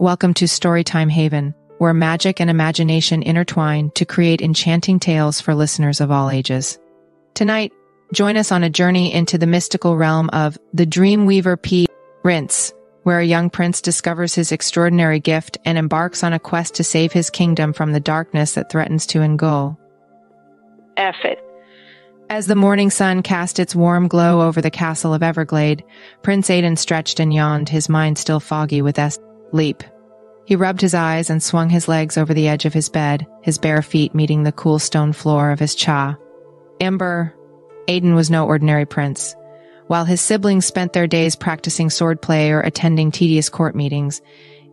Welcome to Storytime Haven, where magic and imagination intertwine to create enchanting tales for listeners of all ages. Tonight, join us on a journey into the mystical realm of the Dreamweaver P. Rince, where a young prince discovers his extraordinary gift and embarks on a quest to save his kingdom from the darkness that threatens to engulf. Effort. As the morning sun cast its warm glow over the castle of Everglade, Prince Aidan stretched and yawned, his mind still foggy with S. Leap. He rubbed his eyes and swung his legs over the edge of his bed, his bare feet meeting the cool stone floor of his cha. Ember, Aidan was no ordinary prince. While his siblings spent their days practicing swordplay or attending tedious court meetings,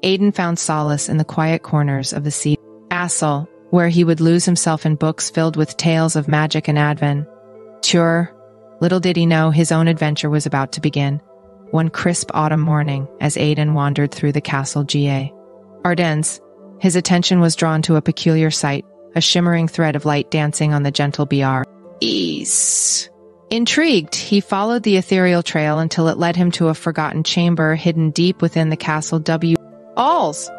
Aidan found solace in the quiet corners of the sea castle, where he would lose himself in books filled with tales of magic and advent. Sure, little did he know his own adventure was about to begin. One crisp autumn morning, as Aidan wandered through the castle GA. Ardennes, his attention was drawn to a peculiar sight, a shimmering thread of light dancing on the gentle BR. Ease. Intrigued, he followed the ethereal trail until it led him to a forgotten chamber hidden deep within the castle W. Alls!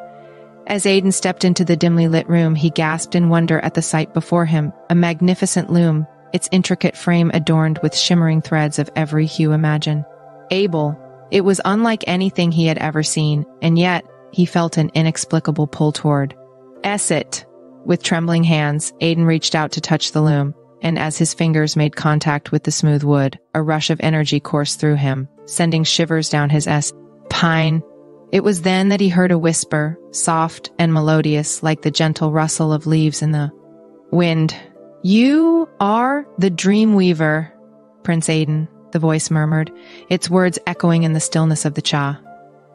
As Aidan stepped into the dimly lit room, he gasped in wonder at the sight before him, a magnificent loom, its intricate frame adorned with shimmering threads of every hue imagined. Abel, it was unlike anything he had ever seen, and yet he felt an inexplicable pull toward. Esset. With trembling hands, Aidan reached out to touch the loom, and as his fingers made contact with the smooth wood, a rush of energy coursed through him, sending shivers down his S. Pine. It was then that he heard a whisper, soft and melodious like the gentle rustle of leaves in the wind. You are the dream weaver, Prince Aidan, the voice murmured, its words echoing in the stillness of the cha.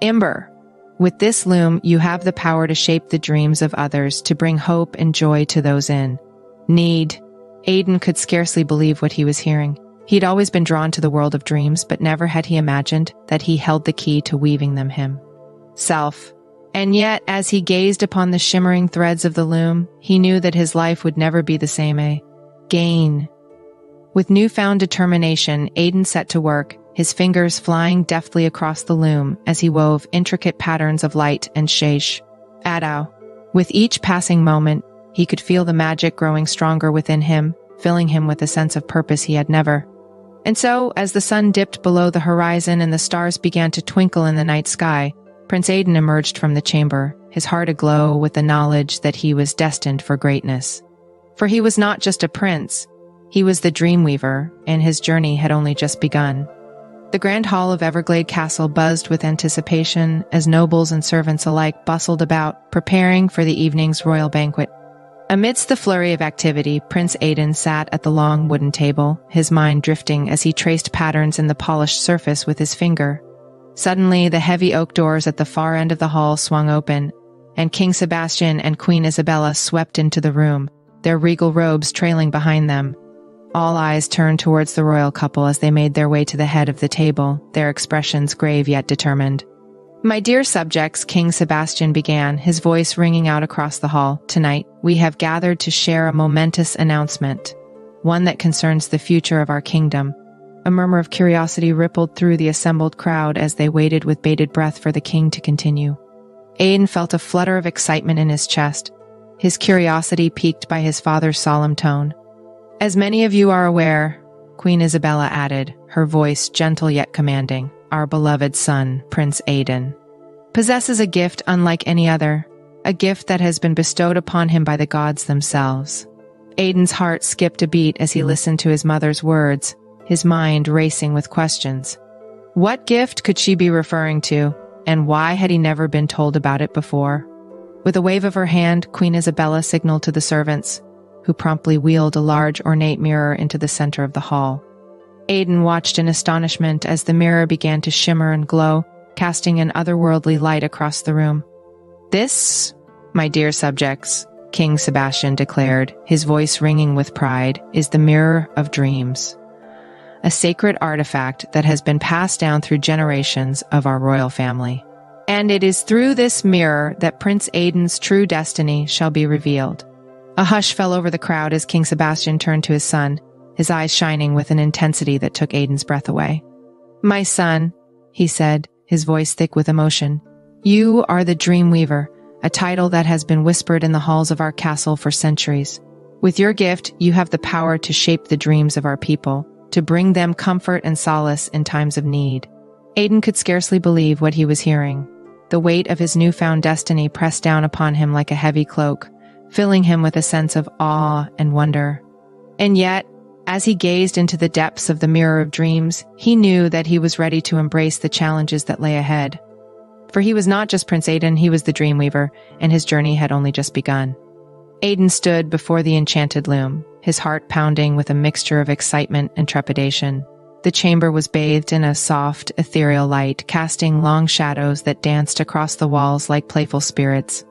Ember, with this loom, you have the power to shape the dreams of others, to bring hope and joy to those in need. Aidan could scarcely believe what he was hearing. He'd always been drawn to the world of dreams, but never had he imagined that he held the key to weaving them him. Self. And yet, as he gazed upon the shimmering threads of the loom, he knew that his life would never be the same, a gain. With newfound determination, Aidan set to work, his fingers flying deftly across the loom as he wove intricate patterns of light and shesh. Adao. With each passing moment, he could feel the magic growing stronger within him, filling him with a sense of purpose he had never. And so, as the sun dipped below the horizon and the stars began to twinkle in the night sky, Prince Aidan emerged from the chamber, his heart aglow with the knowledge that he was destined for greatness. For he was not just a prince, he was the Dreamweaver, and his journey had only just begun. The grand hall of Everglade Castle buzzed with anticipation as nobles and servants alike bustled about, preparing for the evening's royal banquet. Amidst the flurry of activity, Prince Aidan sat at the long wooden table, his mind drifting as he traced patterns in the polished surface with his finger. Suddenly, the heavy oak doors at the far end of the hall swung open, and King Sebastian and Queen Isabella swept into the room, their regal robes trailing behind them. All eyes turned towards the royal couple as they made their way to the head of the table, their expressions grave yet determined. My dear subjects, King Sebastian began, his voice ringing out across the hall. Tonight, we have gathered to share a momentous announcement, one that concerns the future of our kingdom. A murmur of curiosity rippled through the assembled crowd as they waited with bated breath for the king to continue. Aidan felt a flutter of excitement in his chest, his curiosity piqued by his father's solemn tone. As many of you are aware, Queen Isabella added, her voice gentle yet commanding, our beloved son, Prince Aidan, possesses a gift unlike any other, a gift that has been bestowed upon him by the gods themselves. Aidan's heart skipped a beat as he listened to his mother's words, his mind racing with questions. What gift could she be referring to, and why had he never been told about it before? With a wave of her hand, Queen Isabella signaled to the servants, who promptly wheeled a large ornate mirror into the center of the hall. Aidan watched in astonishment as the mirror began to shimmer and glow, casting an otherworldly light across the room. This, my dear subjects, King Sebastian declared, his voice ringing with pride, is the Mirror of Dreams, a sacred artifact that has been passed down through generations of our royal family. And it is through this mirror that Prince Aidan's true destiny shall be revealed. A hush fell over the crowd as King Sebastian turned to his son, his eyes shining with an intensity that took Aidan's breath away. My son, he said, his voice thick with emotion, You are the Dreamweaver, a title that has been whispered in the halls of our castle for centuries. With your gift, you have the power to shape the dreams of our people, to bring them comfort and solace in times of need. Aidan could scarcely believe what he was hearing. The weight of his newfound destiny pressed down upon him like a heavy cloak, filling him with a sense of awe and wonder. And yet, as he gazed into the depths of the mirror of dreams, he knew that he was ready to embrace the challenges that lay ahead. For he was not just Prince Aidan, he was the Dreamweaver, and his journey had only just begun. Aidan stood before the enchanted loom, his heart pounding with a mixture of excitement and trepidation. The chamber was bathed in a soft, ethereal light, casting long shadows that danced across the walls like playful spirits.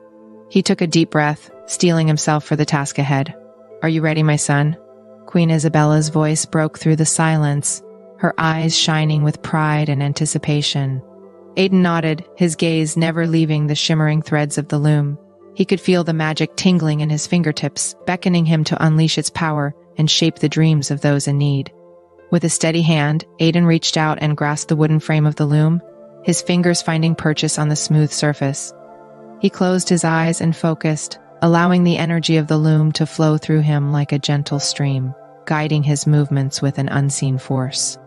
He took a deep breath, steeling himself for the task ahead. Are you ready, my son? Queen Isabella's voice broke through the silence, her eyes shining with pride and anticipation. Aidan nodded, his gaze never leaving the shimmering threads of the loom. He could feel the magic tingling in his fingertips, beckoning him to unleash its power and shape the dreams of those in need. With a steady hand, Aidan reached out and grasped the wooden frame of the loom, his fingers finding purchase on the smooth surface. He closed his eyes and focused, allowing the energy of the loom to flow through him like a gentle stream, guiding his movements with an unseen force.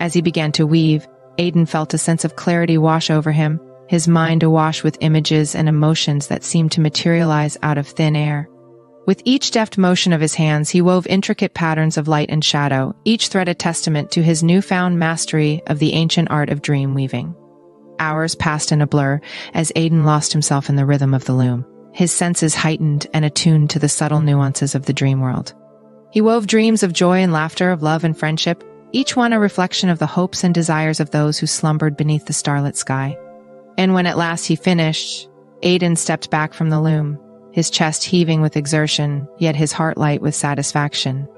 As he began to weave, Aidan felt a sense of clarity wash over him, his mind awash with images and emotions that seemed to materialize out of thin air. With each deft motion of his hands, he wove intricate patterns of light and shadow, each thread a testament to his newfound mastery of the ancient art of dream weaving. Hours passed in a blur as Aidan lost himself in the rhythm of the loom, his senses heightened and attuned to the subtle nuances of the dream world. He wove dreams of joy and laughter, of love and friendship, each one a reflection of the hopes and desires of those who slumbered beneath the starlit sky. And when at last he finished, Aidan stepped back from the loom, his chest heaving with exertion, yet his heart light with satisfaction.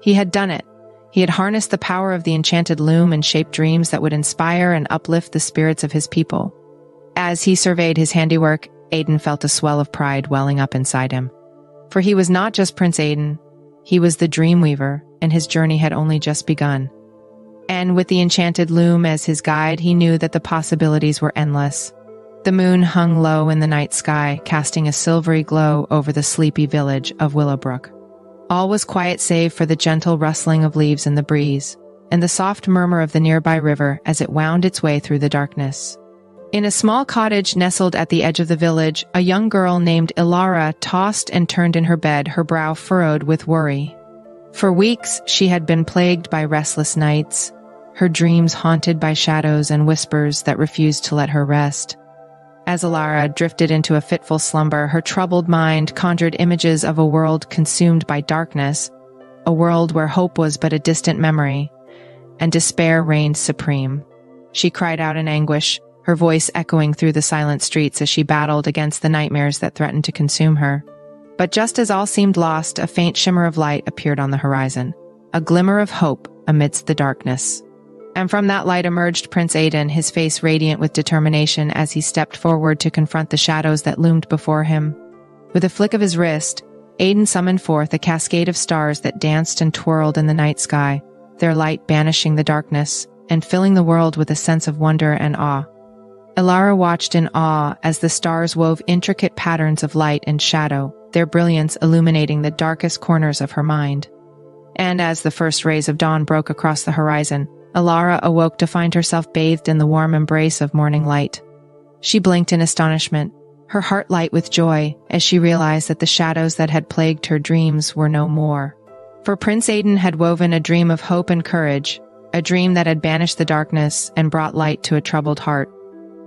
He had done it. He had harnessed the power of the enchanted loom and shaped dreams that would inspire and uplift the spirits of his people. As he surveyed his handiwork, Aidan felt a swell of pride welling up inside him. For he was not just Prince Aidan, he was the Dreamweaver, and his journey had only just begun. And with the enchanted loom as his guide, he knew that the possibilities were endless. The moon hung low in the night sky, casting a silvery glow over the sleepy village of Willowbrook. All was quiet save for the gentle rustling of leaves in the breeze, and the soft murmur of the nearby river as it wound its way through the darkness. In a small cottage nestled at the edge of the village, a young girl named Ilara tossed and turned in her bed, her brow furrowed with worry. For weeks, she had been plagued by restless nights, her dreams haunted by shadows and whispers that refused to let her rest. As Ilara drifted into a fitful slumber, her troubled mind conjured images of a world consumed by darkness, a world where hope was but a distant memory, and despair reigned supreme. She cried out in anguish, her voice echoing through the silent streets as she battled against the nightmares that threatened to consume her. But just as all seemed lost, a faint shimmer of light appeared on the horizon, a glimmer of hope amidst the darkness. And from that light emerged Prince Aidan, his face radiant with determination as he stepped forward to confront the shadows that loomed before him. With a flick of his wrist, Aidan summoned forth a cascade of stars that danced and twirled in the night sky, their light banishing the darkness and filling the world with a sense of wonder and awe. Ilara watched in awe as the stars wove intricate patterns of light and shadow, their brilliance illuminating the darkest corners of her mind. And as the first rays of dawn broke across the horizon, Ilara awoke to find herself bathed in the warm embrace of morning light. She blinked in astonishment, her heart light with joy as she realized that the shadows that had plagued her dreams were no more. For Prince Aidan had woven a dream of hope and courage, a dream that had banished the darkness and brought light to a troubled heart.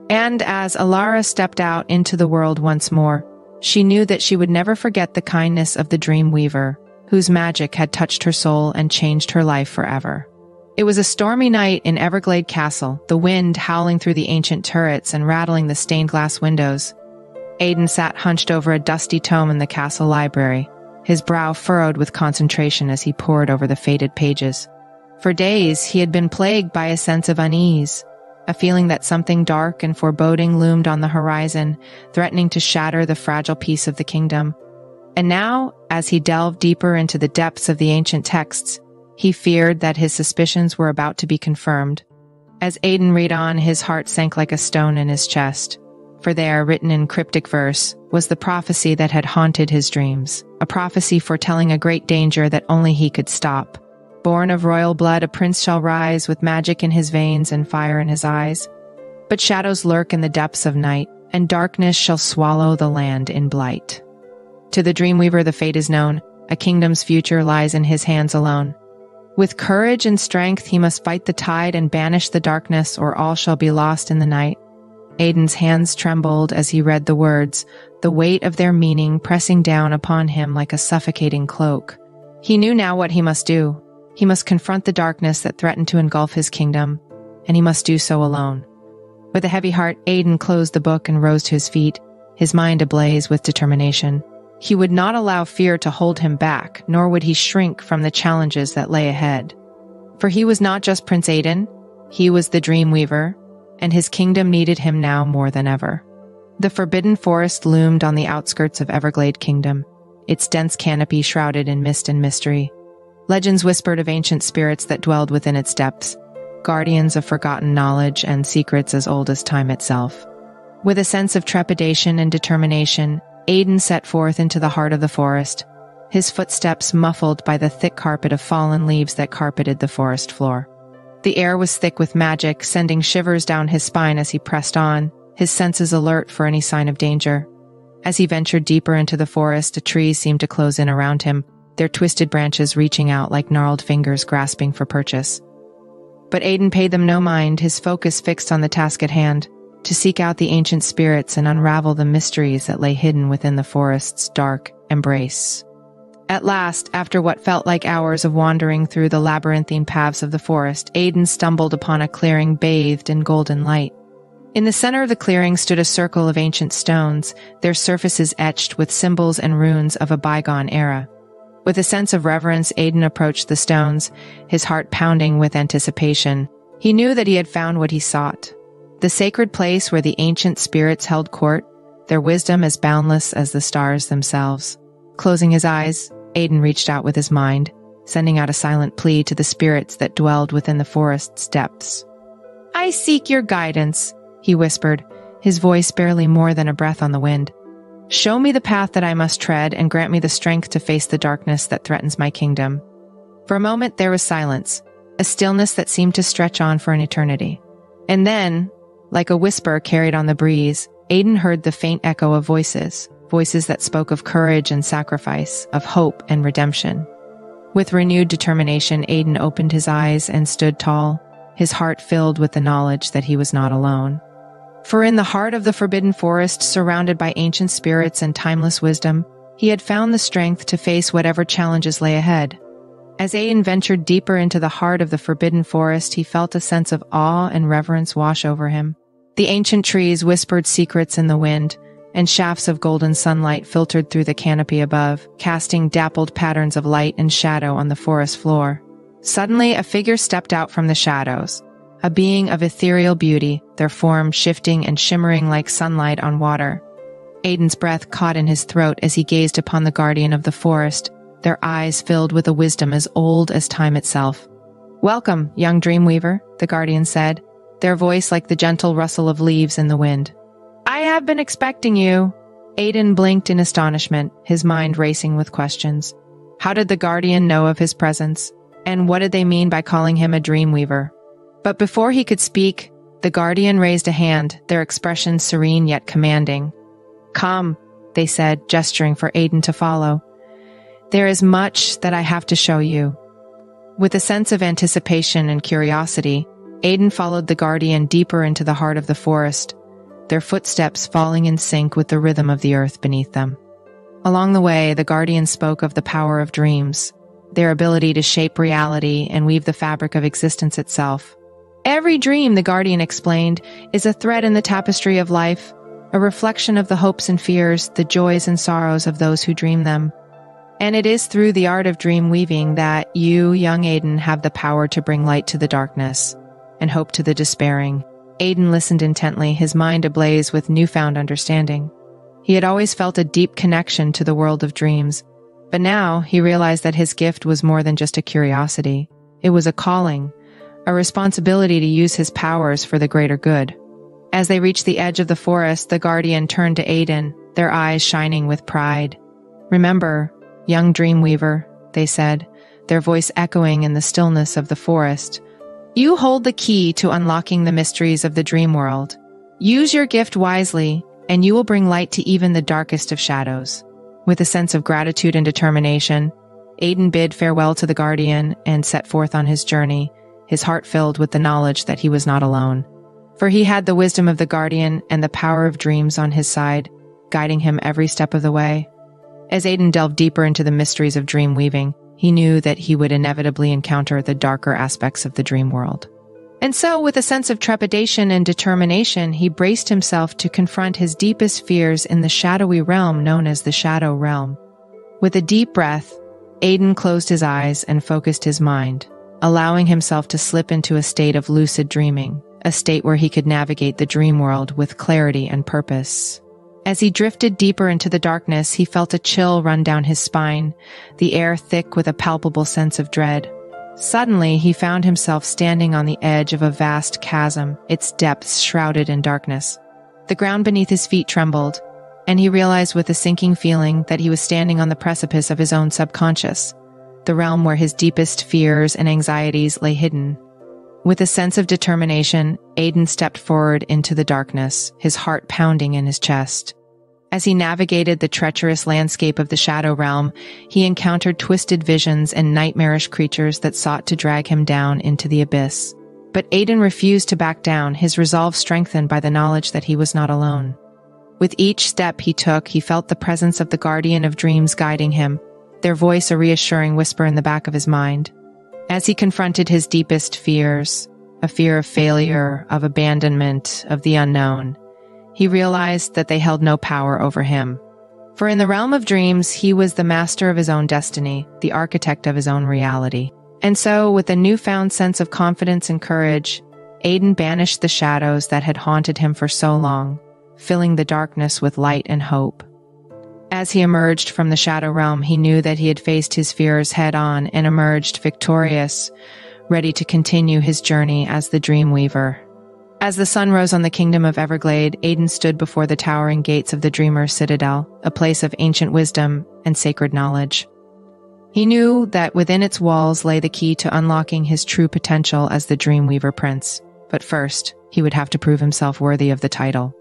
And as Alara stepped out into the world once more, she knew that she would never forget the kindness of the dream weaver, whose magic had touched her soul and changed her life forever. It was a stormy night in Everglade Castle, the wind howling through the ancient turrets and rattling the stained glass windows. Aidan sat hunched over a dusty tome in the castle library, his brow furrowed with concentration as he pored over the faded pages. For days, he had been plagued by a sense of unease, a feeling that something dark and foreboding loomed on the horizon, threatening to shatter the fragile peace of the kingdom. And now, as he delved deeper into the depths of the ancient texts, he feared that his suspicions were about to be confirmed. As Aidan read on, his heart sank like a stone in his chest. for there, written in cryptic verse, was the prophecy that had haunted his dreams, a prophecy foretelling a great danger that only he could stop. Born of royal blood, a prince shall rise with magic in his veins and fire in his eyes. But shadows lurk in the depths of night, and darkness shall swallow the land in blight. To the dreamweaver, the fate is known. A kingdom's future lies in his hands alone. With courage and strength, he must fight the tide and banish the darkness, or all shall be lost in the night. Aidan's hands trembled as he read the words, the weight of their meaning pressing down upon him like a suffocating cloak. He knew now what he must do. He must confront the darkness that threatened to engulf his kingdom, and he must do so alone. With a heavy heart, Aidan closed the book and rose to his feet, his mind ablaze with determination. He would not allow fear to hold him back, nor would he shrink from the challenges that lay ahead. For he was not just Prince Aidan, he was the Dreamweaver, and his kingdom needed him now more than ever. The forbidden forest loomed on the outskirts of Everglade Kingdom, its dense canopy shrouded in mist and mystery. Legends whispered of ancient spirits that dwelled within its depths, guardians of forgotten knowledge and secrets as old as time itself. With a sense of trepidation and determination, Aidan set forth into the heart of the forest, his footsteps muffled by the thick carpet of fallen leaves that carpeted the forest floor. The air was thick with magic, sending shivers down his spine as he pressed on, his senses alert for any sign of danger. As he ventured deeper into the forest, the trees seemed to close in around him, their twisted branches reaching out like gnarled fingers grasping for purchase. But Aidan paid them no mind, his focus fixed on the task at hand to seek out the ancient spirits and unravel the mysteries that lay hidden within the forest's dark embrace. At last, after what felt like hours of wandering through the labyrinthine paths of the forest, Aidan stumbled upon a clearing bathed in golden light. In the center of the clearing stood a circle of ancient stones, their surfaces etched with symbols and runes of a bygone era. With a sense of reverence, Aidan approached the stones, his heart pounding with anticipation. He knew that he had found what he sought. The sacred place where the ancient spirits held court, their wisdom as boundless as the stars themselves. Closing his eyes, Aidan reached out with his mind, sending out a silent plea to the spirits that dwelled within the forest's depths. I seek your guidance, he whispered, his voice barely more than a breath on the wind. Show me the path that I must tread and grant me the strength to face the darkness that threatens my kingdom. For a moment there was silence, a stillness that seemed to stretch on for an eternity. And then, like a whisper carried on the breeze, Aidan heard the faint echo of voices, voices that spoke of courage and sacrifice, of hope and redemption. With renewed determination, Aidan opened his eyes and stood tall, his heart filled with the knowledge that he was not alone. For in the heart of the forbidden forest, surrounded by ancient spirits and timeless wisdom, he had found the strength to face whatever challenges lay ahead. As Aidan ventured deeper into the heart of the forbidden forest, he felt a sense of awe and reverence wash over him. The ancient trees whispered secrets in the wind, and shafts of golden sunlight filtered through the canopy above, casting dappled patterns of light and shadow on the forest floor. Suddenly, a figure stepped out from the shadows, a being of ethereal beauty, their form shifting and shimmering like sunlight on water. Aidan's breath caught in his throat as he gazed upon the guardian of the forest, their eyes filled with a wisdom as old as time itself. Welcome, young dreamweaver, the guardian said, their voice like the gentle rustle of leaves in the wind. I have been expecting you. Aidan blinked in astonishment, his mind racing with questions. How did the guardian know of his presence? And what did they mean by calling him a dreamweaver? But before he could speak, the guardian raised a hand, their expression serene yet commanding. Come, they said, gesturing for Aidan to follow. There is much that I have to show you. With a sense of anticipation and curiosity, Aidan followed the guardian deeper into the heart of the forest, their footsteps falling in sync with the rhythm of the earth beneath them. Along the way, the guardian spoke of the power of dreams, their ability to shape reality and weave the fabric of existence itself. Every dream, the guardian explained, is a thread in the tapestry of life, a reflection of the hopes and fears, the joys and sorrows of those who dream them. And it is through the art of dream weaving that you, young Aidan, have the power to bring light to the darkness and hope to the despairing. Aidan listened intently, his mind ablaze with newfound understanding. He had always felt a deep connection to the world of dreams, but now he realized that his gift was more than just a curiosity. It was a calling, a responsibility to use his powers for the greater good. As they reached the edge of the forest, the guardian turned to Aidan, their eyes shining with pride. Remember, young Dreamweaver, they said, their voice echoing in the stillness of the forest. You hold the key to unlocking the mysteries of the dream world. Use your gift wisely, and you will bring light to even the darkest of shadows. With a sense of gratitude and determination, Aidan bid farewell to the Guardian and set forth on his journey, his heart filled with the knowledge that he was not alone. For he had the wisdom of the Guardian and the power of dreams on his side, guiding him every step of the way. As Aidan delved deeper into the mysteries of dream weaving, he knew that he would inevitably encounter the darker aspects of the dream world. And so, with a sense of trepidation and determination, he braced himself to confront his deepest fears in the shadowy realm known as the Shadow Realm. With a deep breath, Aidan closed his eyes and focused his mind, allowing himself to slip into a state of lucid dreaming, a state where he could navigate the dream world with clarity and purpose. As he drifted deeper into the darkness, he felt a chill run down his spine, the air thick with a palpable sense of dread. Suddenly, he found himself standing on the edge of a vast chasm, its depths shrouded in darkness. The ground beneath his feet trembled, and he realized with a sinking feeling that he was standing on the precipice of his own subconscious, the realm where his deepest fears and anxieties lay hidden. With a sense of determination, Aidan stepped forward into the darkness, his heart pounding in his chest. As he navigated the treacherous landscape of the Shadow Realm, he encountered twisted visions and nightmarish creatures that sought to drag him down into the abyss. But Aidan refused to back down, his resolve strengthened by the knowledge that he was not alone. With each step he took, he felt the presence of the guardian of dreams guiding him, their voice a reassuring whisper in the back of his mind. As he confronted his deepest fears, a fear of failure, of abandonment, of the unknown, he realized that they held no power over him. For in the realm of dreams, he was the master of his own destiny, the architect of his own reality. And so, with a newfound sense of confidence and courage, Aidan banished the shadows that had haunted him for so long, filling the darkness with light and hope. As he emerged from the shadow realm, he knew that he had faced his fears head on and emerged victorious, ready to continue his journey as the dream weaver. As the sun rose on the kingdom of Everglade, Aidan stood before the towering gates of the Dreamer's Citadel, a place of ancient wisdom and sacred knowledge. He knew that within its walls lay the key to unlocking his true potential as the Dreamweaver Prince. But first, he would have to prove himself worthy of the title.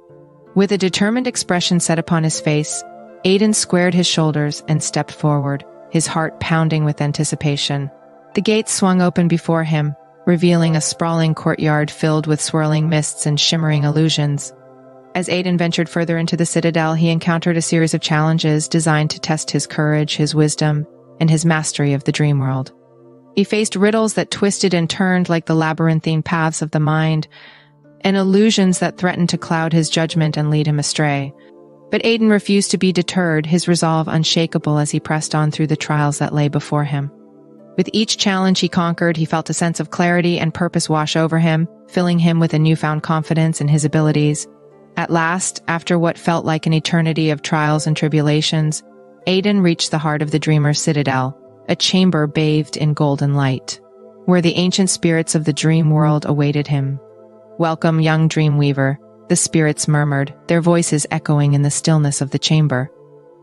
With a determined expression set upon his face, Aidan squared his shoulders and stepped forward, his heart pounding with anticipation. The gates swung open before him, revealing a sprawling courtyard filled with swirling mists and shimmering illusions. As Aidan ventured further into the citadel, he encountered a series of challenges designed to test his courage, his wisdom, and his mastery of the dream world. He faced riddles that twisted and turned like the labyrinthine paths of the mind, and illusions that threatened to cloud his judgment and lead him astray. But Aidan refused to be deterred, his resolve unshakable as he pressed on through the trials that lay before him. With each challenge he conquered, he felt a sense of clarity and purpose wash over him, filling him with a newfound confidence in his abilities. At last, after what felt like an eternity of trials and tribulations, Aidan reached the heart of the Dreamer's Citadel, a chamber bathed in golden light, where the ancient spirits of the dream world awaited him. Welcome, young Dreamweaver, the spirits murmured, their voices echoing in the stillness of the chamber.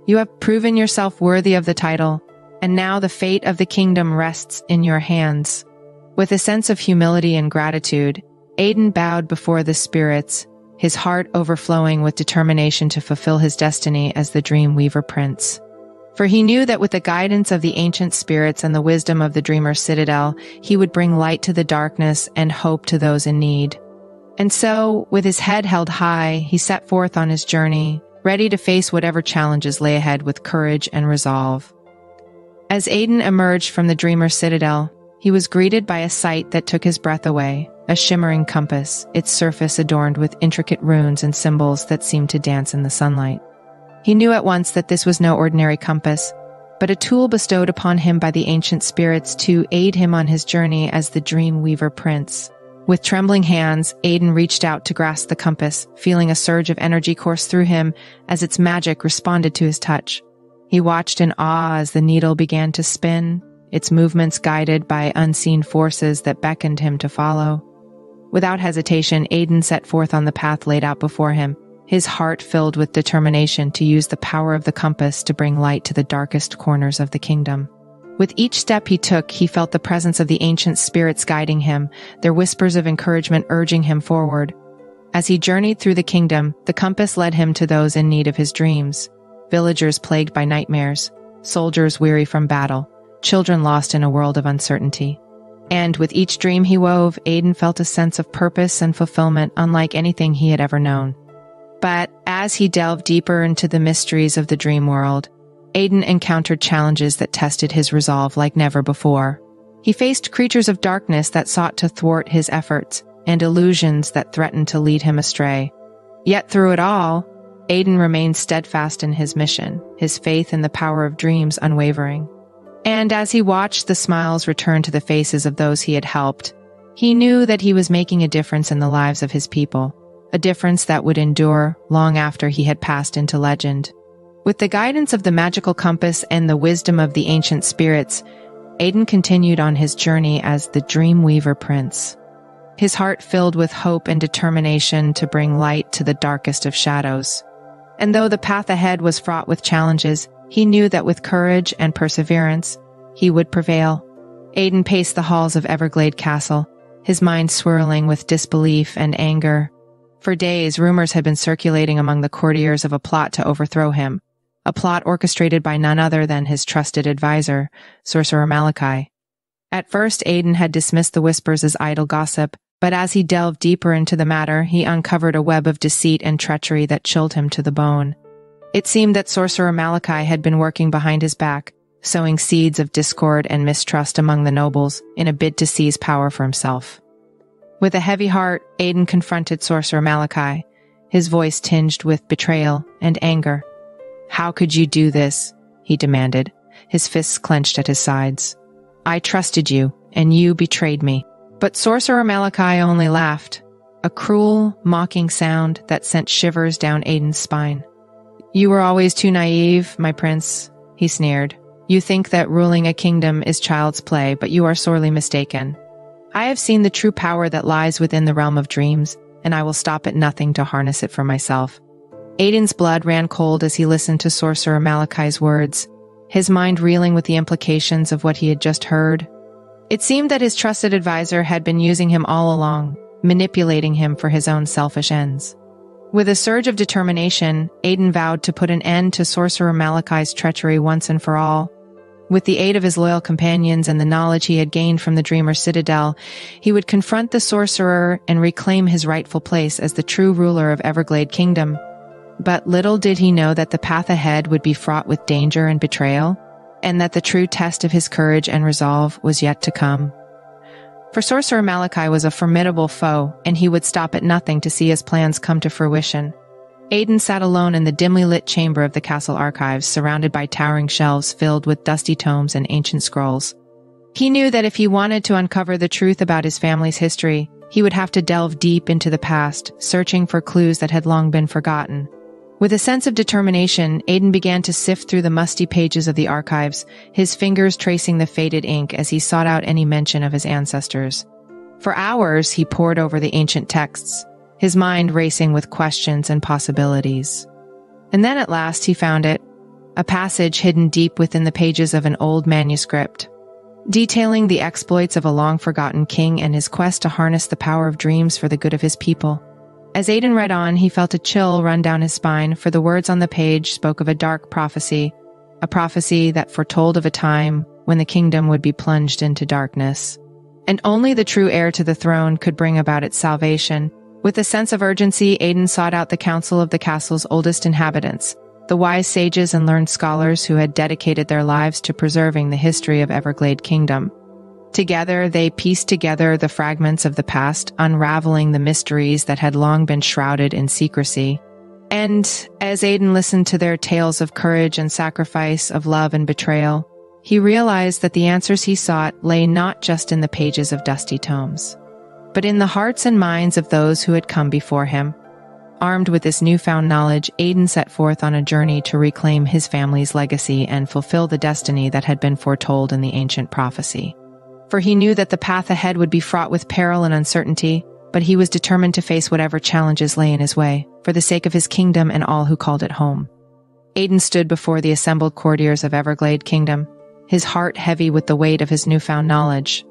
You have proven yourself worthy of the title, and now the fate of the kingdom rests in your hands. With a sense of humility and gratitude, Aidan bowed before the spirits, his heart overflowing with determination to fulfill his destiny as the Dream Weaver Prince. For he knew that with the guidance of the ancient spirits and the wisdom of the Dreamer's Citadel, he would bring light to the darkness and hope to those in need. And so, with his head held high, he set forth on his journey, ready to face whatever challenges lay ahead with courage and resolve. As Aidan emerged from the Dreamer's Citadel, he was greeted by a sight that took his breath away a shimmering compass, its surface adorned with intricate runes and symbols that seemed to dance in the sunlight. He knew at once that this was no ordinary compass, but a tool bestowed upon him by the ancient spirits to aid him on his journey as the Dream Weaver Prince. With trembling hands, Aidan reached out to grasp the compass, feeling a surge of energy course through him as its magic responded to his touch. He watched in awe as the needle began to spin, its movements guided by unseen forces that beckoned him to follow. Without hesitation, Aidan set forth on the path laid out before him, his heart filled with determination to use the power of the compass to bring light to the darkest corners of the kingdom. With each step he took, he felt the presence of the ancient spirits guiding him, their whispers of encouragement urging him forward. As he journeyed through the kingdom, the compass led him to those in need of his dreams. Villagers plagued by nightmares, soldiers weary from battle, children lost in a world of uncertainty. And with each dream he wove, Aidan felt a sense of purpose and fulfillment unlike anything he had ever known. But as he delved deeper into the mysteries of the dream world, Aidan encountered challenges that tested his resolve like never before. He faced creatures of darkness that sought to thwart his efforts, and illusions that threatened to lead him astray. Yet through it all, Aidan remained steadfast in his mission, his faith in the power of dreams unwavering. And as he watched the smiles return to the faces of those he had helped, he knew that he was making a difference in the lives of his people, a difference that would endure long after he had passed into legend. With the guidance of the magical compass and the wisdom of the ancient spirits, Aidan continued on his journey as the Dreamweaver Prince his heart filled with hope and determination to bring light to the darkest of shadows. And though the path ahead was fraught with challenges, he knew that with courage and perseverance, he would prevail. Aidan paced the halls of Everglade Castle, his mind swirling with disbelief and anger. For days, rumors had been circulating among the courtiers of a plot to overthrow him, a plot orchestrated by none other than his trusted advisor, Sorcerer Malachi. At first, Aidan had dismissed the whispers as idle gossip, but as he delved deeper into the matter, he uncovered a web of deceit and treachery that chilled him to the bone. It seemed that Sorcerer Malachi had been working behind his back, sowing seeds of discord and mistrust among the nobles in a bid to seize power for himself. With a heavy heart, Aidan confronted Sorcerer Malachi, his voice tinged with betrayal and anger. How could you do this? he demanded, his fists clenched at his sides. I trusted you, and you betrayed me. But Sorcerer Malachi only laughed, a cruel, mocking sound that sent shivers down Aidan's spine. You were always too naive, my prince, he sneered. You think that ruling a kingdom is child's play, but you are sorely mistaken. I have seen the true power that lies within the realm of dreams, and I will stop at nothing to harness it for myself. Aidan's blood ran cold as he listened to Sorcerer Malachi's words, his mind reeling with the implications of what he had just heard. It seemed that his trusted advisor had been using him all along, manipulating him for his own selfish ends. With a surge of determination, Aidan vowed to put an end to Sorcerer Malachi's treachery once and for all. With the aid of his loyal companions and the knowledge he had gained from the Dreamer Citadel, he would confront the sorcerer and reclaim his rightful place as the true ruler of Everglade Kingdom. But little did he know that the path ahead would be fraught with danger and betrayal and that the true test of his courage and resolve was yet to come. For Sorcerer Malachi was a formidable foe, and he would stop at nothing to see his plans come to fruition. Aidan sat alone in the dimly lit chamber of the castle archives, surrounded by towering shelves filled with dusty tomes and ancient scrolls. He knew that if he wanted to uncover the truth about his family's history, he would have to delve deep into the past, searching for clues that had long been forgotten. With a sense of determination, Aidan began to sift through the musty pages of the archives, his fingers tracing the faded ink as he sought out any mention of his ancestors. For hours, he pored over the ancient texts, his mind racing with questions and possibilities. And then at last he found it, a passage hidden deep within the pages of an old manuscript, detailing the exploits of a long forgotten king and his quest to harness the power of dreams for the good of his people. As Aidan read on, he felt a chill run down his spine, for the words on the page spoke of a dark prophecy, a prophecy that foretold of a time when the kingdom would be plunged into darkness. And only the true heir to the throne could bring about its salvation. With a sense of urgency, Aidan sought out the council of the castle's oldest inhabitants, the wise sages and learned scholars who had dedicated their lives to preserving the history of Everglade Kingdom. Together, they pieced together the fragments of the past, unraveling the mysteries that had long been shrouded in secrecy. And as Aidan listened to their tales of courage and sacrifice, of love and betrayal, he realized that the answers he sought lay not just in the pages of dusty tomes, but in the hearts and minds of those who had come before him. Armed with this newfound knowledge, Aidan set forth on a journey to reclaim his family's legacy and fulfill the destiny that had been foretold in the ancient prophecy for he knew that the path ahead would be fraught with peril and uncertainty, but he was determined to face whatever challenges lay in his way, for the sake of his kingdom and all who called it home. Aidan stood before the assembled courtiers of Everglade Kingdom, his heart heavy with the weight of his newfound knowledge.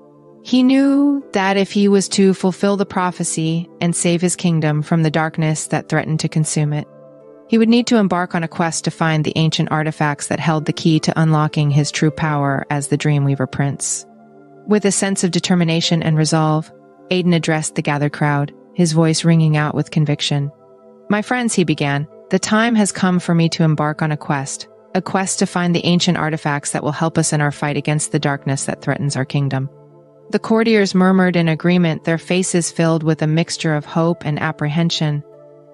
He knew that if he was to fulfill the prophecy and save his kingdom from the darkness that threatened to consume it, he would need to embark on a quest to find the ancient artifacts that held the key to unlocking his true power as the Dreamweaver Prince. With a sense of determination and resolve, Aidan addressed the gathered crowd, his voice ringing out with conviction. My friends, he began, the time has come for me to embark on a quest, a quest to find the ancient artifacts that will help us in our fight against the darkness that threatens our kingdom. The courtiers murmured in agreement, their faces filled with a mixture of hope and apprehension.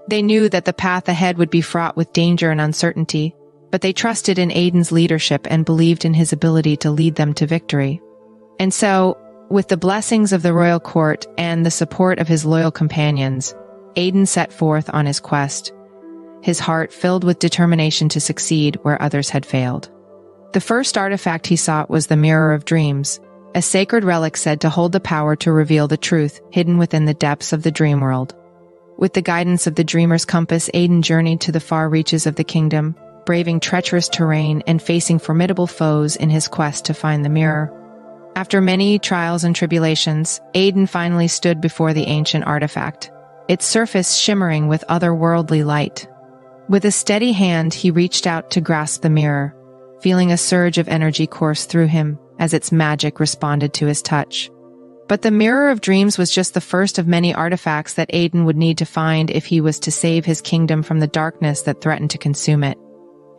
They knew that the path ahead would be fraught with danger and uncertainty, but they trusted in Aidan's leadership and believed in his ability to lead them to victory. And so, with the blessings of the royal court and the support of his loyal companions, Aidan set forth on his quest, his heart filled with determination to succeed where others had failed. The first artifact he sought was the Mirror of Dreams, a sacred relic said to hold the power to reveal the truth hidden within the depths of the dream world. With the guidance of the dreamer's compass, Aidan journeyed to the far reaches of the kingdom, braving treacherous terrain and facing formidable foes in his quest to find the mirror. After many trials and tribulations, Aidan finally stood before the ancient artifact, its surface shimmering with otherworldly light. With a steady hand, he reached out to grasp the mirror, feeling a surge of energy course through him as its magic responded to his touch. But the Mirror of Dreams was just the first of many artifacts that Aidan would need to find if he was to save his kingdom from the darkness that threatened to consume it.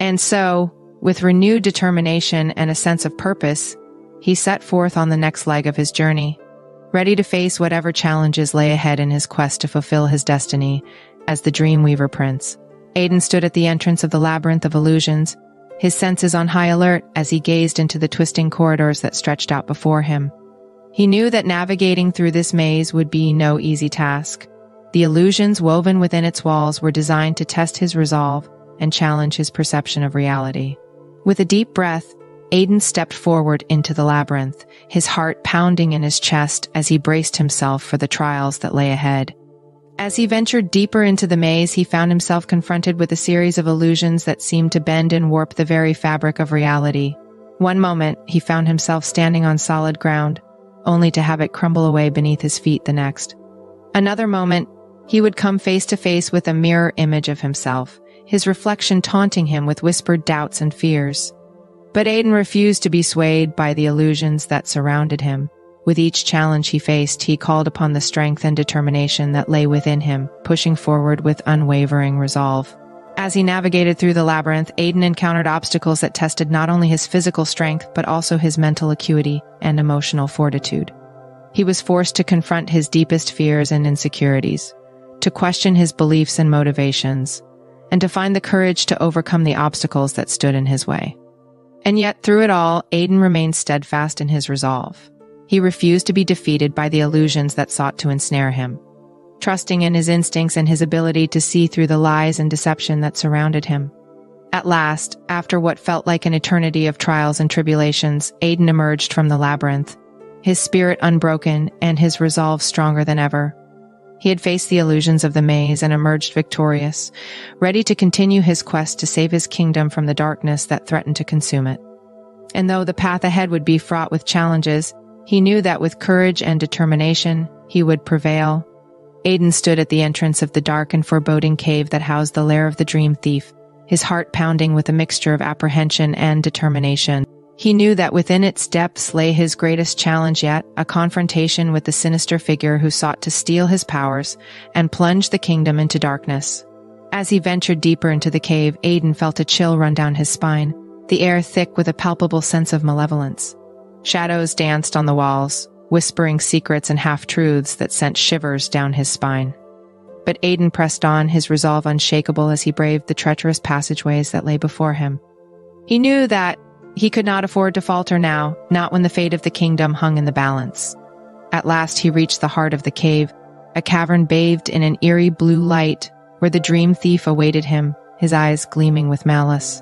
And so, with renewed determination and a sense of purpose, he set forth on the next leg of his journey, ready to face whatever challenges lay ahead in his quest to fulfill his destiny as the Dreamweaver Prince. Aidan stood at the entrance of the labyrinth of illusions, his senses on high alert as he gazed into the twisting corridors that stretched out before him. He knew that navigating through this maze would be no easy task. The illusions woven within its walls were designed to test his resolve and challenge his perception of reality. With a deep breath, Aidan stepped forward into the labyrinth, his heart pounding in his chest as he braced himself for the trials that lay ahead. As he ventured deeper into the maze, he found himself confronted with a series of illusions that seemed to bend and warp the very fabric of reality. One moment, he found himself standing on solid ground, only to have it crumble away beneath his feet the next. Another moment, he would come face to face with a mirror image of himself, his reflection taunting him with whispered doubts and fears. But Aidan refused to be swayed by the illusions that surrounded him. With each challenge he faced, he called upon the strength and determination that lay within him, pushing forward with unwavering resolve. As he navigated through the labyrinth, Aidan encountered obstacles that tested not only his physical strength, but also his mental acuity and emotional fortitude. He was forced to confront his deepest fears and insecurities, to question his beliefs and motivations, and to find the courage to overcome the obstacles that stood in his way. And yet, through it all, Aidan remained steadfast in his resolve. He refused to be defeated by the illusions that sought to ensnare him. Trusting in his instincts and his ability to see through the lies and deception that surrounded him. At last, after what felt like an eternity of trials and tribulations, Aidan emerged from the labyrinth, his spirit unbroken and his resolve stronger than ever. He had faced the illusions of the maze and emerged victorious, ready to continue his quest to save his kingdom from the darkness that threatened to consume it. And though the path ahead would be fraught with challenges, he knew that with courage and determination, he would prevail. Aidan stood at the entrance of the dark and foreboding cave that housed the lair of the dream thief, his heart pounding with a mixture of apprehension and determination. He knew that within its depths lay his greatest challenge yet, a confrontation with the sinister figure who sought to steal his powers and plunge the kingdom into darkness. As he ventured deeper into the cave, Aidan felt a chill run down his spine, the air thick with a palpable sense of malevolence. Shadows danced on the walls, whispering secrets and half-truths that sent shivers down his spine. But Aidan pressed on, his resolve unshakable as he braved the treacherous passageways that lay before him. He knew that he could not afford to falter now, not when the fate of the kingdom hung in the balance. At last he reached the heart of the cave, a cavern bathed in an eerie blue light where the dream thief awaited him, his eyes gleaming with malice.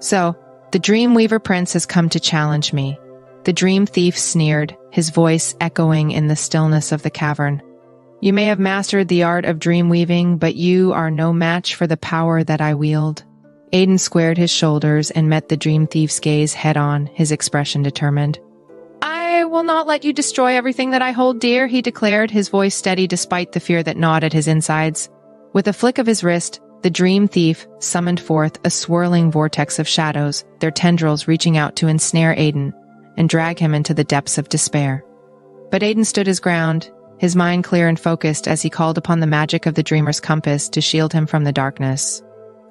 So, the dream weaver prince has come to challenge me, the dream thief sneered, his voice echoing in the stillness of the cavern. You may have mastered the art of dream weaving, but you are no match for the power that I wield. Aidan squared his shoulders and met the dream thief's gaze head on, his expression determined. I will not let you destroy everything that I hold dear, he declared, his voice steady despite the fear that gnawed at his insides. With a flick of his wrist, the dream thief summoned forth a swirling vortex of shadows, their tendrils reaching out to ensnare Aidan and drag him into the depths of despair. But Aidan stood his ground, his mind clear and focused as he called upon the magic of the dreamer's compass to shield him from the darkness.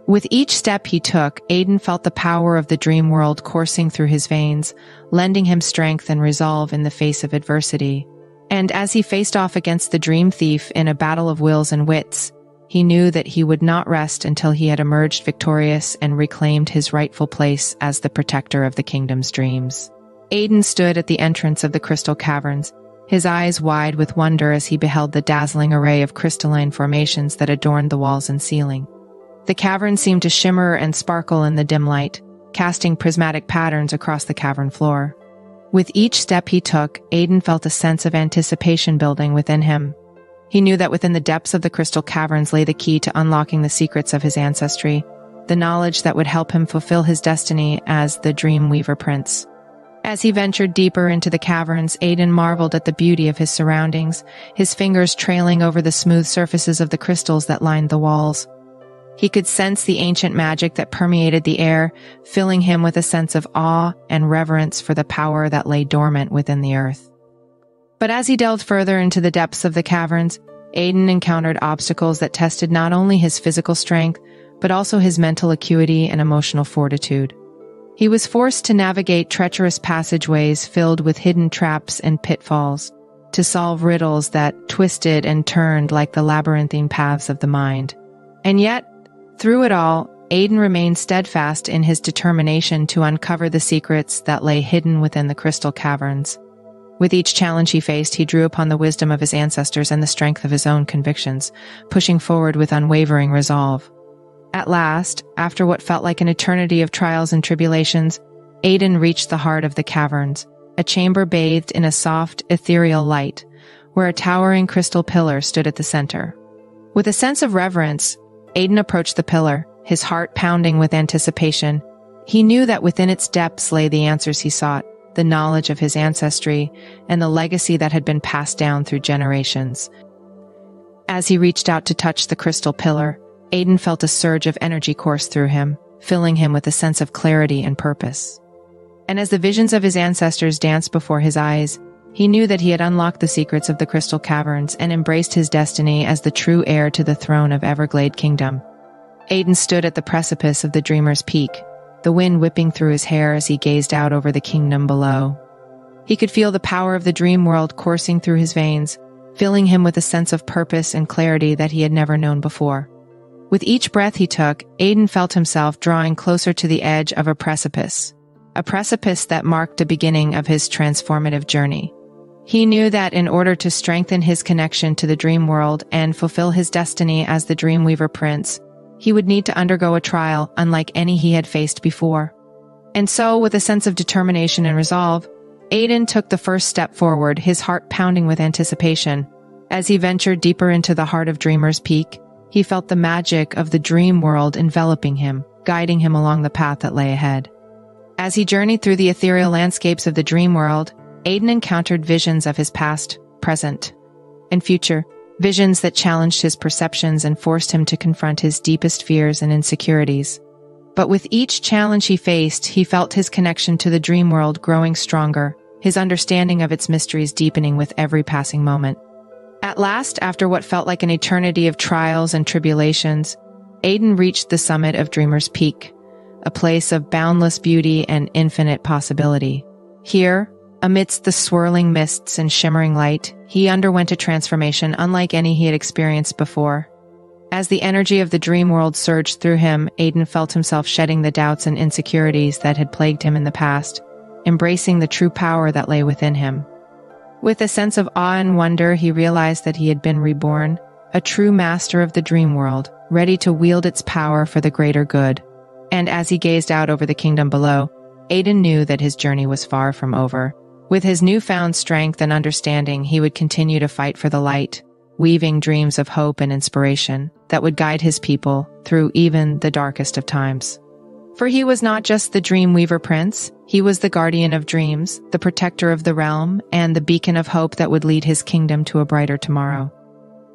With each step he took, Aidan felt the power of the dream world coursing through his veins, lending him strength and resolve in the face of adversity. And as he faced off against the dream thief in a battle of wills and wits, he knew that he would not rest until he had emerged victorious and reclaimed his rightful place as the protector of the kingdom's dreams. Aidan stood at the entrance of the crystal caverns, his eyes wide with wonder as he beheld the dazzling array of crystalline formations that adorned the walls and ceiling. The cavern seemed to shimmer and sparkle in the dim light, casting prismatic patterns across the cavern floor. With each step he took, Aidan felt a sense of anticipation building within him. He knew that within the depths of the crystal caverns lay the key to unlocking the secrets of his ancestry, the knowledge that would help him fulfill his destiny as the Dream Weaver Prince. As he ventured deeper into the caverns, Aidan marveled at the beauty of his surroundings, his fingers trailing over the smooth surfaces of the crystals that lined the walls. He could sense the ancient magic that permeated the air, filling him with a sense of awe and reverence for the power that lay dormant within the earth. But as he delved further into the depths of the caverns, Aidan encountered obstacles that tested not only his physical strength, but also his mental acuity and emotional fortitude. He was forced to navigate treacherous passageways filled with hidden traps and pitfalls, to solve riddles that twisted and turned like the labyrinthine paths of the mind. And yet, through it all, Aidan remained steadfast in his determination to uncover the secrets that lay hidden within the crystal caverns. With each challenge he faced, he drew upon the wisdom of his ancestors and the strength of his own convictions, pushing forward with unwavering resolve. At last, after what felt like an eternity of trials and tribulations, Aidan reached the heart of the caverns, a chamber bathed in a soft, ethereal light, where a towering crystal pillar stood at the center. With a sense of reverence, Aidan approached the pillar, his heart pounding with anticipation. He knew that within its depths lay the answers he sought, the knowledge of his ancestry, and the legacy that had been passed down through generations. As he reached out to touch the crystal pillar, Aidan felt a surge of energy course through him, filling him with a sense of clarity and purpose. And as the visions of his ancestors danced before his eyes, he knew that he had unlocked the secrets of the crystal caverns and embraced his destiny as the true heir to the throne of Everglade Kingdom. Aidan stood at the precipice of the Dreamer's Peak, the wind whipping through his hair as he gazed out over the kingdom below. He could feel the power of the dream world coursing through his veins, filling him with a sense of purpose and clarity that he had never known before. With each breath he took, Aidan felt himself drawing closer to the edge of a precipice, a precipice that marked the beginning of his transformative journey. He knew that in order to strengthen his connection to the dream world and fulfill his destiny as the Dreamweaver Prince, he would need to undergo a trial unlike any he had faced before. And so, with a sense of determination and resolve, Aidan took the first step forward, his heart pounding with anticipation. As he ventured deeper into the heart of Dreamer's Peak, he felt the magic of the dream world enveloping him, guiding him along the path that lay ahead. As he journeyed through the ethereal landscapes of the dream world, Aidan encountered visions of his past, present, and future, visions that challenged his perceptions and forced him to confront his deepest fears and insecurities. But with each challenge he faced, he felt his connection to the dream world growing stronger, his understanding of its mysteries deepening with every passing moment. At last, after what felt like an eternity of trials and tribulations, Aidan reached the summit of Dreamer's Peak, a place of boundless beauty and infinite possibility. Here, amidst the swirling mists and shimmering light, he underwent a transformation unlike any he had experienced before. As the energy of the dream world surged through him, Aidan felt himself shedding the doubts and insecurities that had plagued him in the past, embracing the true power that lay within him. With a sense of awe and wonder, he realized that he had been reborn, a true master of the dream world, ready to wield its power for the greater good. And as he gazed out over the kingdom below, Aidan knew that his journey was far from over. With his newfound strength and understanding, he would continue to fight for the light, weaving dreams of hope and inspiration that would guide his people through even the darkest of times. For he was not just the dream weaver prince, he was the guardian of dreams, the protector of the realm, and the beacon of hope that would lead his kingdom to a brighter tomorrow.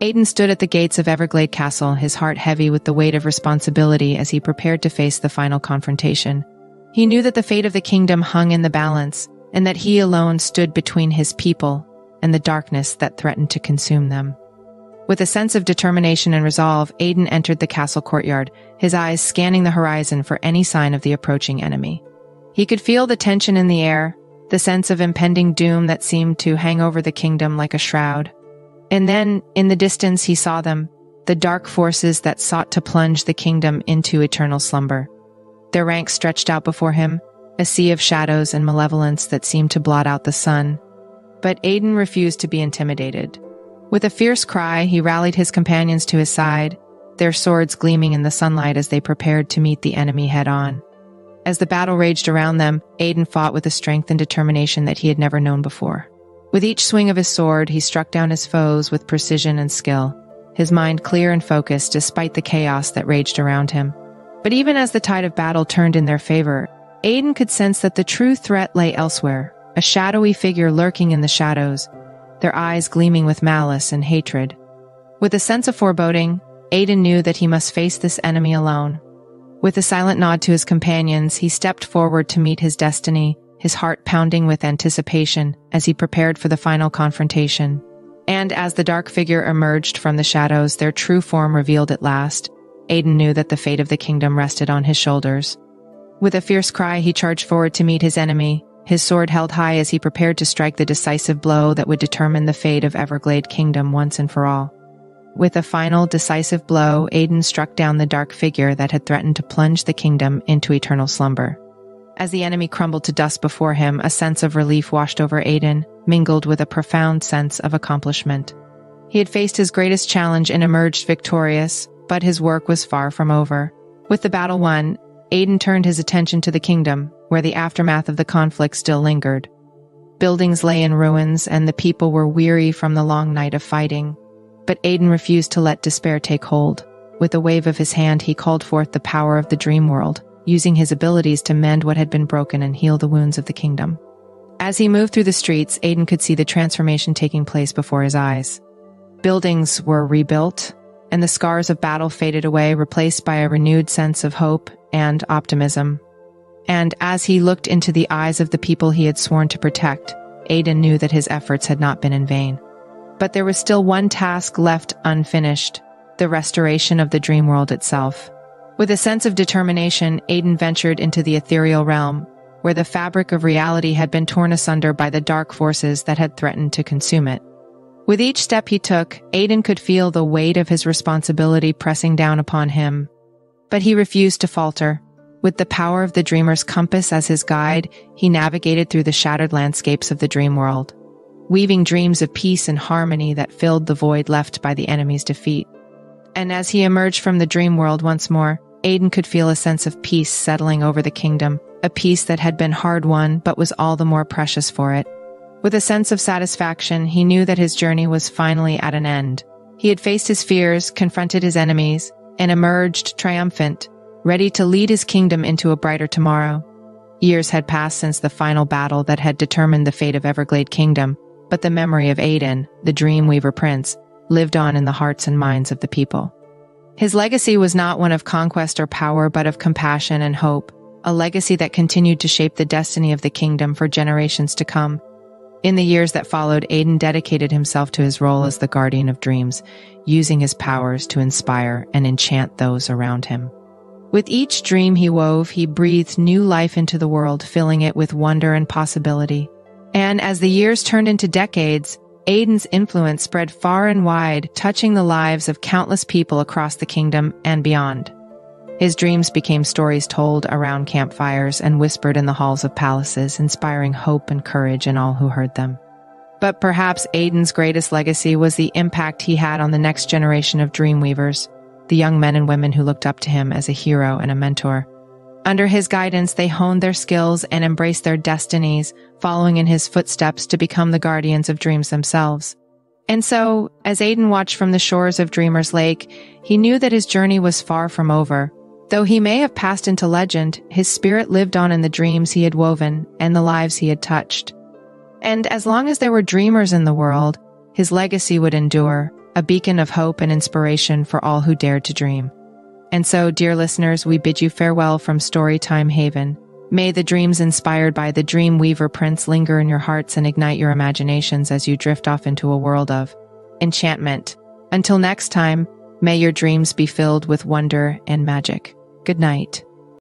Aidan stood at the gates of Everglade Castle, his heart heavy with the weight of responsibility as he prepared to face the final confrontation. He knew that the fate of the kingdom hung in the balance, and that he alone stood between his people and the darkness that threatened to consume them. With a sense of determination and resolve, Aidan entered the castle courtyard, his eyes scanning the horizon for any sign of the approaching enemy. He could feel the tension in the air, the sense of impending doom that seemed to hang over the kingdom like a shroud. And then, in the distance, he saw them, the dark forces that sought to plunge the kingdom into eternal slumber. Their ranks stretched out before him, a sea of shadows and malevolence that seemed to blot out the sun. But Aidan refused to be intimidated. With a fierce cry, he rallied his companions to his side, their swords gleaming in the sunlight as they prepared to meet the enemy head on. As the battle raged around them, Aidan fought with a strength and determination that he had never known before. With each swing of his sword, he struck down his foes with precision and skill, his mind clear and focused despite the chaos that raged around him. But even as the tide of battle turned in their favor, Aidan could sense that the true threat lay elsewhere, a shadowy figure lurking in the shadows, their eyes gleaming with malice and hatred. With a sense of foreboding, Aidan knew that he must face this enemy alone. With a silent nod to his companions, he stepped forward to meet his destiny, his heart pounding with anticipation as he prepared for the final confrontation. And as the dark figure emerged from the shadows, their true form revealed at last, Aidan knew that the fate of the kingdom rested on his shoulders. With a fierce cry, he charged forward to meet his enemy, his sword held high as he prepared to strike the decisive blow that would determine the fate of Everglade Kingdom once and for all. With a final decisive blow, Aidan struck down the dark figure that had threatened to plunge the kingdom into eternal slumber. As the enemy crumbled to dust before him, a sense of relief washed over Aidan, mingled with a profound sense of accomplishment. He had faced his greatest challenge and emerged victorious, but his work was far from over. With the battle won, Aidan turned his attention to the kingdom, where the aftermath of the conflict still lingered. Buildings lay in ruins, and the people were weary from the long night of fighting. But Aidan refused to let despair take hold. With a wave of his hand, he called forth the power of the dream world, using his abilities to mend what had been broken and heal the wounds of the kingdom. As he moved through the streets, Aidan could see the transformation taking place before his eyes. Buildings were rebuilt, and the scars of battle faded away, replaced by a renewed sense of hope and optimism. And as he looked into the eyes of the people he had sworn to protect, Aidan knew that his efforts had not been in vain. But there was still one task left unfinished, the restoration of the dream world itself. With a sense of determination, Aidan ventured into the ethereal realm, where the fabric of reality had been torn asunder by the dark forces that had threatened to consume it. With each step he took, Aidan could feel the weight of his responsibility pressing down upon him. But he refused to falter. With the power of the dreamer's compass as his guide, he navigated through the shattered landscapes of the dream world, weaving dreams of peace and harmony that filled the void left by the enemy's defeat. And as he emerged from the dream world once more, Aidan could feel a sense of peace settling over the kingdom, a peace that had been hard won but was all the more precious for it. With a sense of satisfaction, he knew that his journey was finally at an end. He had faced his fears, confronted his enemies, and emerged triumphant, ready to lead his kingdom into a brighter tomorrow. Years had passed since the final battle that had determined the fate of Everglade Kingdom, but the memory of Aidan, the Dreamweaver Prince, lived on in the hearts and minds of the people. His legacy was not one of conquest or power, but of compassion and hope, a legacy that continued to shape the destiny of the kingdom for generations to come. In the years that followed, Aidan dedicated himself to his role as the guardian of dreams, using his powers to inspire and enchant those around him. With each dream he wove, he breathed new life into the world, filling it with wonder and possibility. And as the years turned into decades, Aidan's influence spread far and wide, touching the lives of countless people across the kingdom and beyond. His dreams became stories told around campfires and whispered in the halls of palaces, inspiring hope and courage in all who heard them. But perhaps Aidan's greatest legacy was the impact he had on the next generation of dreamweavers the young men and women who looked up to him as a hero and a mentor. Under his guidance, they honed their skills and embraced their destinies, following in his footsteps to become the guardians of dreams themselves. And so, as Aidan watched from the shores of Dreamer's Lake, he knew that his journey was far from over. Though he may have passed into legend, his spirit lived on in the dreams he had woven and the lives he had touched. And as long as there were dreamers in the world, his legacy would endure, a beacon of hope and inspiration for all who dared to dream. And so, dear listeners, we bid you farewell from Storytime Haven. May the dreams inspired by the Dream Weaver Prince linger in your hearts and ignite your imaginations as you drift off into a world of enchantment. Until next time, may your dreams be filled with wonder and magic. Good night.